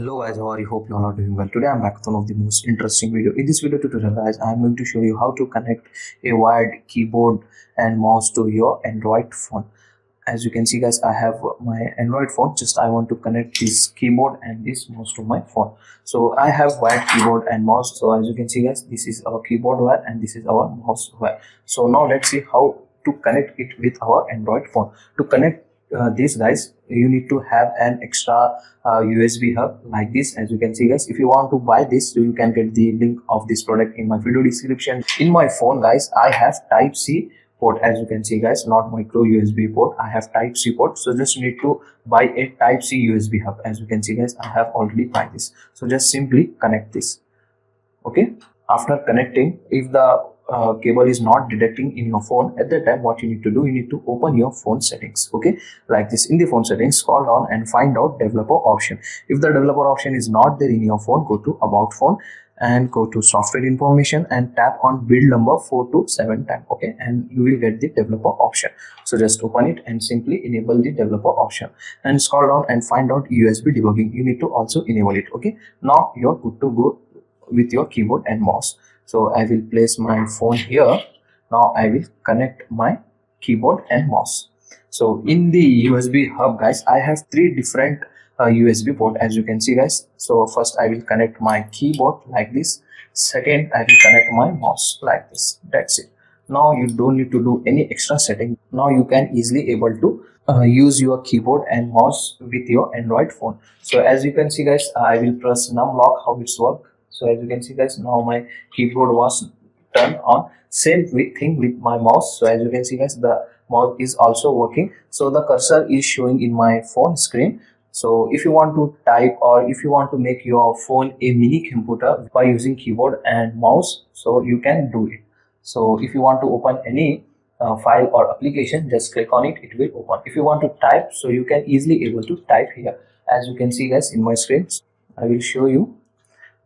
hello guys how are you? Hope you all are doing well. Today i'm back with one of the most interesting video. In this video tutorial guys i'm going to show you how to connect a wired keyboard and mouse to your android phone. As you can see guys i have my android phone just i want to connect this keyboard and this mouse to my phone. So i have wired keyboard and mouse. So as you can see guys this is our keyboard wire and this is our mouse wire. So now let's see how to connect it with our android phone. To connect uh, these guys you need to have an extra uh, usb hub like this as you can see guys. If you want to buy this you can get the link of this product in my video description. In my phone guys i have type c port as you can see guys not micro usb port. I have type c port so just need to buy a type c usb hub. As you can see guys i have already buy this. So just simply connect this okay? After connecting if the uh, cable is not detecting in your phone at that time what you need to do. You need to open your phone settings okay? Like this in the phone settings scroll down and find out developer option. If the developer option is not there in your phone go to about phone and go to software information and tap on build number 4 to 7 time okay? And you will get the developer option. So just open it and simply enable the developer option. And scroll down and find out usb debugging. You need to also enable it okay? Now you're good to go with your keyboard and mouse so i will place my phone here. Now i will connect my keyboard and mouse. So in the usb hub guys i have three different uh, usb port as you can see guys. So first i will connect my keyboard like this. Second i will connect my mouse like this. That's it. Now you don't need to do any extra setting. Now you can easily able to uh, use your keyboard and mouse with your android phone. So as you can see guys i will press num lock how it's work so as you can see guys now my keyboard was turned on. Same thing with my mouse. So as you can see guys the mouse is also working. So the cursor is showing in my phone screen. So if you want to type or if you want to make your phone a mini computer by using keyboard and mouse so you can do it. So if you want to open any uh, file or application just click on it it will open. If you want to type so you can easily able to type here. As you can see guys in my screen i will show you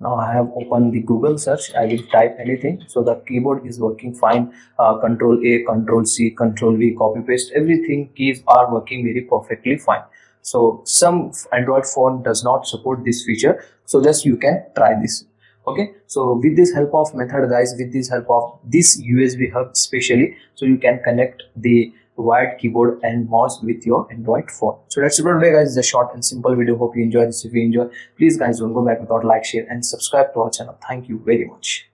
now i have opened the google search. I will type anything. So the keyboard is working fine. Uh, control a control c control v copy paste everything keys are working very perfectly fine. So some android phone does not support this feature. So just you can try this. Okay? So with this help of method guys with this help of this usb hub especially so you can connect the wired keyboard and mouse with your android phone. So that's it for today guys. It's a short and simple video. Hope you enjoy this. If you enjoy please guys don't go back without like share and subscribe to our channel. Thank you very much